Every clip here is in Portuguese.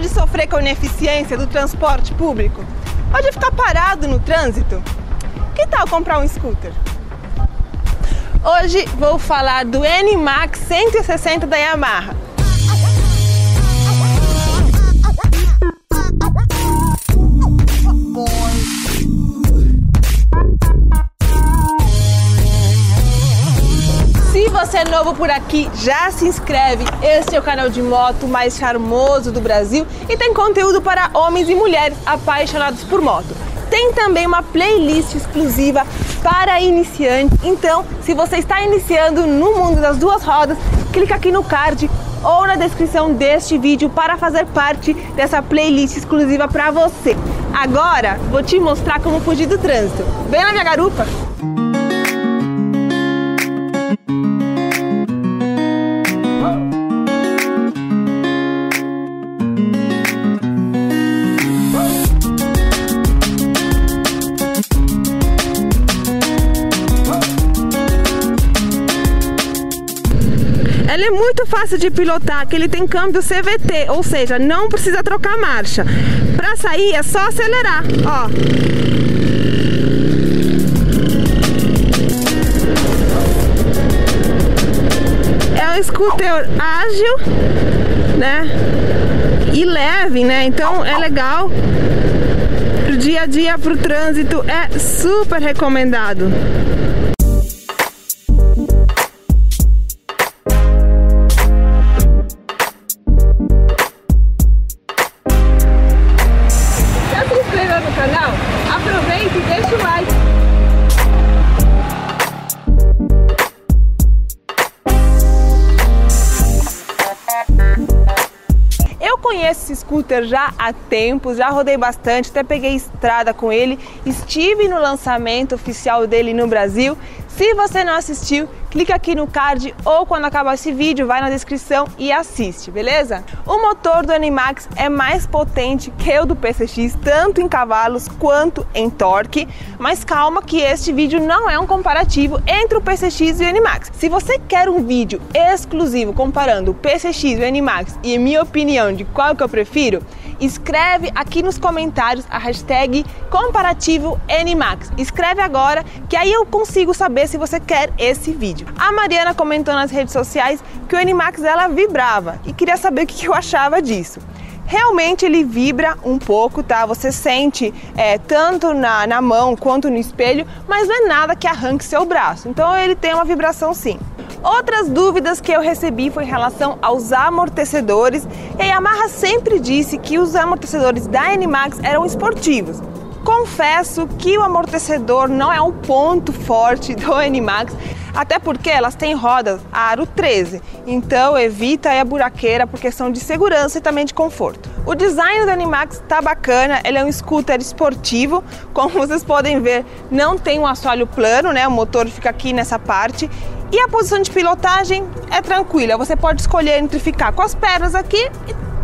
De sofrer com a ineficiência do transporte público? Ou de ficar parado no trânsito? Que tal comprar um scooter? Hoje vou falar do NMAX 160 da Yamaha. Se você é novo por aqui, já se inscreve. Este é o canal de moto mais charmoso do Brasil e tem conteúdo para homens e mulheres apaixonados por moto. Tem também uma playlist exclusiva para iniciantes. Então, se você está iniciando no mundo das duas rodas, clica aqui no card ou na descrição deste vídeo para fazer parte dessa playlist exclusiva para você. Agora, vou te mostrar como fugir do trânsito. Vem na minha garupa! Muito fácil de pilotar, que ele tem câmbio CVT, ou seja, não precisa trocar marcha. Para sair é só acelerar, ó. É um scooter ágil, né? E leve, né? Então é legal pro dia a dia, pro trânsito, é super recomendado. Aproveita e deixa o like. Esse scooter já há tempos, já rodei bastante, até peguei estrada com ele, estive no lançamento oficial dele no Brasil. Se você não assistiu, clica aqui no card ou quando acabar esse vídeo, vai na descrição e assiste, beleza? O motor do Animax é mais potente que o do PCX, tanto em cavalos quanto em torque, mas calma que este vídeo não é um comparativo entre o PCX e o Animax. Se você quer um vídeo exclusivo comparando o PCX e o Animax e minha opinião de qual que eu prefiro, escreve aqui nos comentários a hashtag comparativo Animax. Escreve agora que aí eu consigo saber se você quer esse vídeo. A Mariana comentou nas redes sociais que o Animax ela vibrava e queria saber o que eu achava disso. Realmente ele vibra um pouco, tá? Você sente é, tanto na, na mão quanto no espelho, mas não é nada que arranque seu braço. Então ele tem uma vibração sim. Outras dúvidas que eu recebi foi em relação aos amortecedores. E a Yamaha sempre disse que os amortecedores da N-Max eram esportivos. Confesso que o amortecedor não é um ponto forte do N-Max, até porque elas têm rodas aro 13, então evita a buraqueira por questão de segurança e também de conforto. O design do Animax tá bacana, ele é um scooter esportivo, como vocês podem ver, não tem um assoalho plano, né? O motor fica aqui nessa parte e a posição de pilotagem é tranquila, você pode escolher entre ficar com as pernas aqui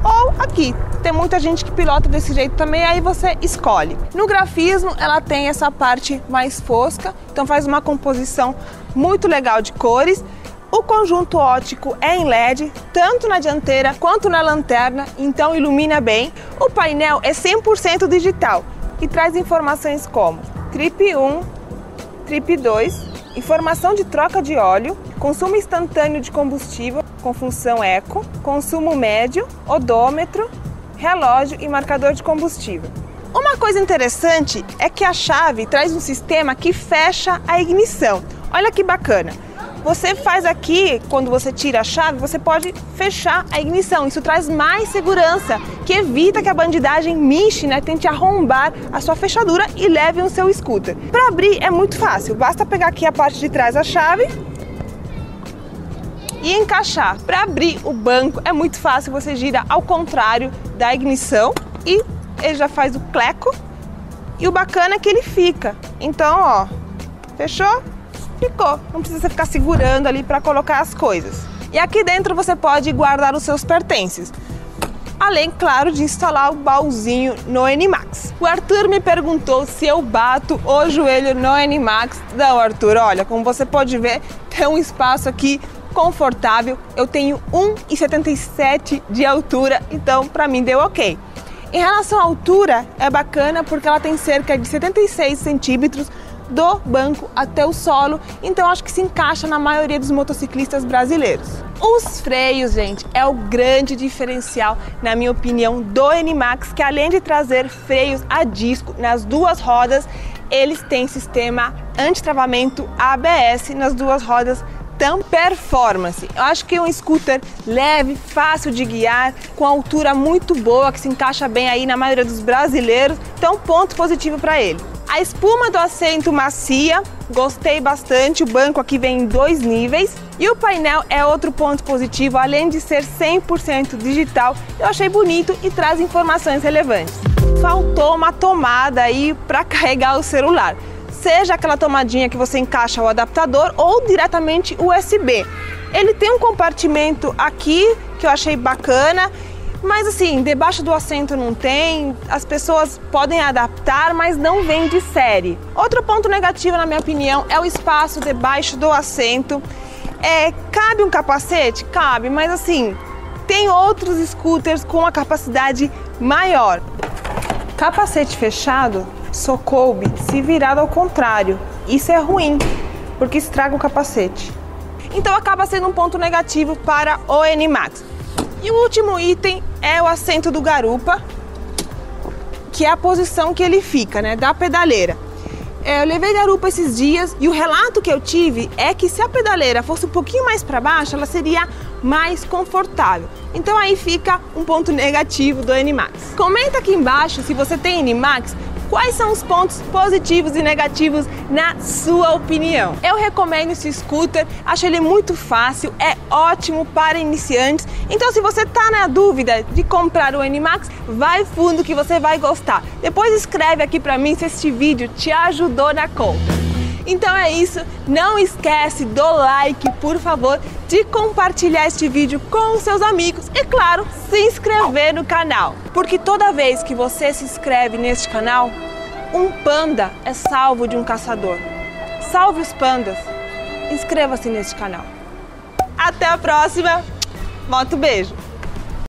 ou aqui. Tem muita gente que pilota desse jeito também, aí você escolhe. No grafismo, ela tem essa parte mais fosca, então faz uma composição muito legal de cores. O conjunto óptico é em LED, tanto na dianteira quanto na lanterna, então ilumina bem. O painel é 100% digital e traz informações como trip 1, trip 2, informação de troca de óleo, consumo instantâneo de combustível com função eco, consumo médio, odômetro, relógio e marcador de combustível. Uma coisa interessante é que a chave traz um sistema que fecha a ignição. Olha que bacana. Você faz aqui, quando você tira a chave, você pode fechar a ignição. Isso traz mais segurança, que evita que a bandidagem miche, né, tente arrombar a sua fechadura e leve o seu scooter. Para abrir é muito fácil, basta pegar aqui a parte de trás da chave e encaixar. Para abrir o banco é muito fácil, você gira ao contrário da ignição e ele já faz o cleco. E o bacana é que ele fica. Então, ó, fechou? Não precisa ficar segurando ali para colocar as coisas. E aqui dentro você pode guardar os seus pertences. Além, claro, de instalar o baúzinho no N-Max. O Arthur me perguntou se eu bato o joelho no N-Max. Não, Arthur, olha, como você pode ver, tem um espaço aqui confortável. Eu tenho 1,77 de altura, então para mim deu ok. Em relação à altura, é bacana porque ela tem cerca de 76 centímetros do banco até o solo, então acho que se encaixa na maioria dos motociclistas brasileiros. Os freios, gente, é o grande diferencial, na minha opinião, do NMAX, que além de trazer freios a disco nas duas rodas, eles têm sistema antitravamento ABS nas duas rodas então, performance. Eu acho que é um scooter leve, fácil de guiar, com altura muito boa, que se encaixa bem aí na maioria dos brasileiros. Então, ponto positivo para ele. A espuma do assento macia, gostei bastante. O banco aqui vem em dois níveis. E o painel é outro ponto positivo, além de ser 100% digital, eu achei bonito e traz informações relevantes. Faltou uma tomada aí para carregar o celular seja aquela tomadinha que você encaixa o adaptador ou diretamente USB. Ele tem um compartimento aqui que eu achei bacana, mas assim, debaixo do assento não tem, as pessoas podem adaptar, mas não vem de série. Outro ponto negativo, na minha opinião, é o espaço debaixo do assento. É, cabe um capacete? Cabe, mas assim, tem outros scooters com uma capacidade maior. Capacete fechado só coube se virado ao contrário. Isso é ruim, porque estraga o capacete. Então acaba sendo um ponto negativo para o NMAX. E o último item é o assento do garupa, que é a posição que ele fica, né, da pedaleira. É, eu levei garupa esses dias e o relato que eu tive é que se a pedaleira fosse um pouquinho mais para baixo, ela seria mais confortável. Então aí fica um ponto negativo do NMAX. Comenta aqui embaixo se você tem NMAX Quais são os pontos positivos e negativos na sua opinião? Eu recomendo esse scooter, acho ele muito fácil, é ótimo para iniciantes. Então, se você está na dúvida de comprar o Animax, vai fundo que você vai gostar. Depois escreve aqui para mim se este vídeo te ajudou na compra. Então é isso, não esquece do like, por favor, de compartilhar este vídeo com seus amigos e, claro, se inscrever no canal. Porque toda vez que você se inscreve neste canal, um panda é salvo de um caçador. Salve os pandas! Inscreva-se neste canal. Até a próxima! Moto beijo!